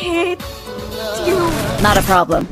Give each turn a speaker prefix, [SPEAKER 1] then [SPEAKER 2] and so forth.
[SPEAKER 1] hate you. Not a problem.